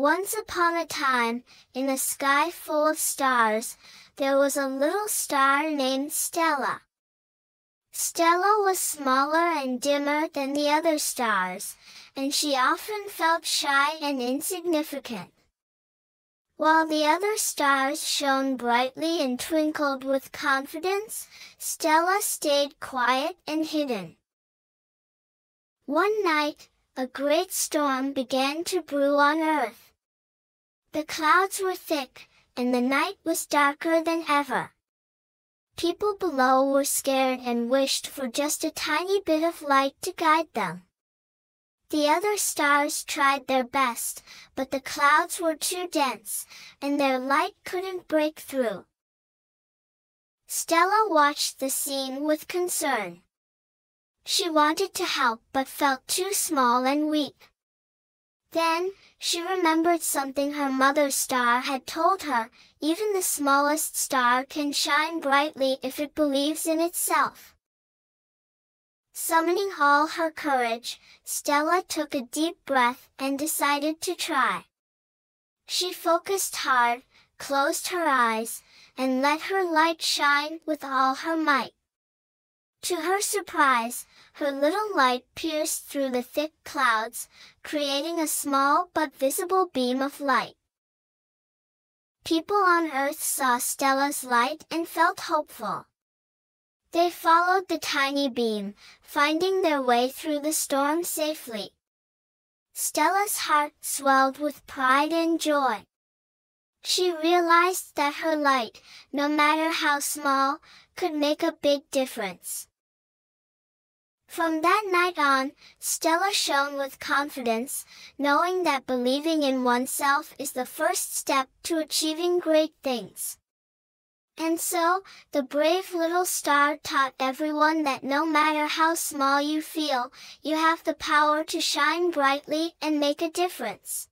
Once upon a time, in a sky full of stars, there was a little star named Stella. Stella was smaller and dimmer than the other stars, and she often felt shy and insignificant. While the other stars shone brightly and twinkled with confidence, Stella stayed quiet and hidden. One night, a great storm began to brew on earth. The clouds were thick, and the night was darker than ever. People below were scared and wished for just a tiny bit of light to guide them. The other stars tried their best, but the clouds were too dense, and their light couldn't break through. Stella watched the scene with concern. She wanted to help but felt too small and weak. Then, she remembered something her mother star had told her, even the smallest star can shine brightly if it believes in itself. Summoning all her courage, Stella took a deep breath and decided to try. She focused hard, closed her eyes, and let her light shine with all her might. To her surprise, her little light pierced through the thick clouds, creating a small but visible beam of light. People on Earth saw Stella's light and felt hopeful. They followed the tiny beam, finding their way through the storm safely. Stella's heart swelled with pride and joy. She realized that her light, no matter how small, could make a big difference. From that night on, Stella shone with confidence, knowing that believing in oneself is the first step to achieving great things. And so, the brave little star taught everyone that no matter how small you feel, you have the power to shine brightly and make a difference.